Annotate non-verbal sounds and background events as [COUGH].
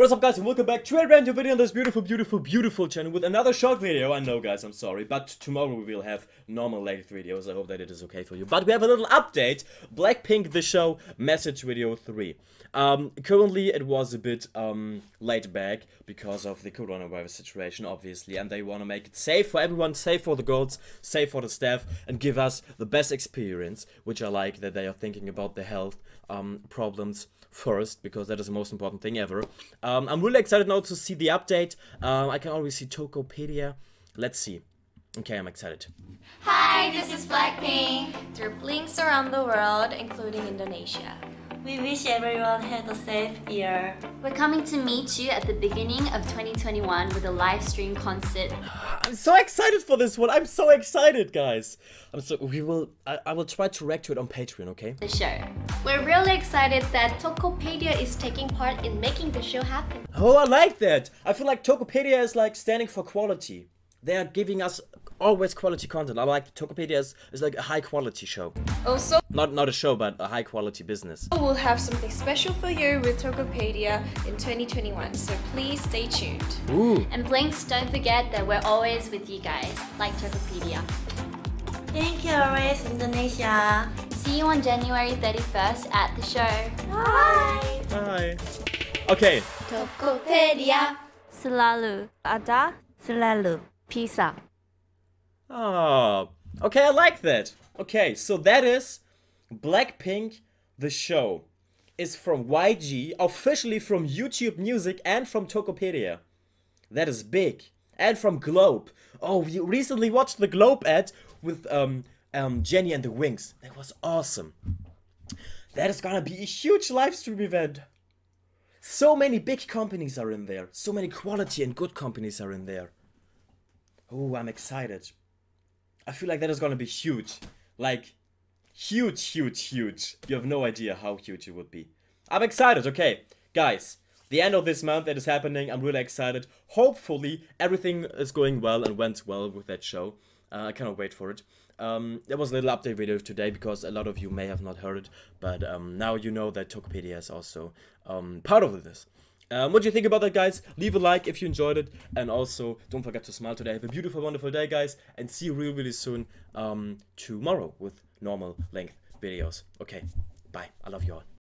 What is up guys and welcome back to a brand new video on this beautiful, beautiful, beautiful channel with another short video. I know guys, I'm sorry, but tomorrow we will have normal length videos. I hope that it is okay for you. But we have a little update. Blackpink The Show Message Video 3. Um, currently it was a bit um, laid back because of the coronavirus situation, obviously, and they want to make it safe for everyone, safe for the girls, safe for the staff, and give us the best experience, which I like that they are thinking about the health um, problems first, because that is the most important thing ever. I'm really excited now to see the update. Um, I can already see Tokopedia. Let's see. Okay, I'm excited. Hi, this is Blackpink. Through blinks around the world, including Indonesia. We wish everyone had a safe year. We're coming to meet you at the beginning of 2021 with a live stream concert. [GASPS] I'm so excited for this one. I'm so excited, guys. I'm so we will. I, I will try to react to it on Patreon. Okay. The show. We're really excited that Tokopedia is taking part in making the show happen. Oh, I like that. I feel like Tokopedia is like standing for quality. They are giving us Oh, always quality content. I like Tokopedia is, is like a high quality show. Also, Not not a show, but a high quality business. we'll have something special for you with Tokopedia in 2021, so please stay tuned. Ooh. And Blinks, don't forget that we're always with you guys, like Tokopedia. Thank you, always Indonesia. See you on January 31st at the show. Bye. Bye. Okay. Tokopedia. Selalu ada, selalu bisa. Oh. Okay, I like that. Okay, so that is Blackpink the show is from YG, officially from YouTube Music and from Tokopedia. That is big. And from Globe. Oh, we recently watched the Globe ad with um um Jennie and the Wings. That was awesome. That is gonna be a huge live stream event. So many big companies are in there. So many quality and good companies are in there. Oh, I'm excited. I feel like that is gonna be huge. Like, huge, huge, huge. You have no idea how huge it would be. I'm excited, okay. Guys, the end of this month that is happening, I'm really excited. Hopefully, everything is going well and went well with that show. Uh, I cannot wait for it. Um, there was a little update video today because a lot of you may have not heard it, but um, now you know that Tokopedia is also um, part of this. Um, what do you think about that, guys? Leave a like if you enjoyed it, and also don't forget to smile today. Have a beautiful, wonderful day, guys, and see you real, really soon um, tomorrow with normal length videos. Okay, bye. I love you all.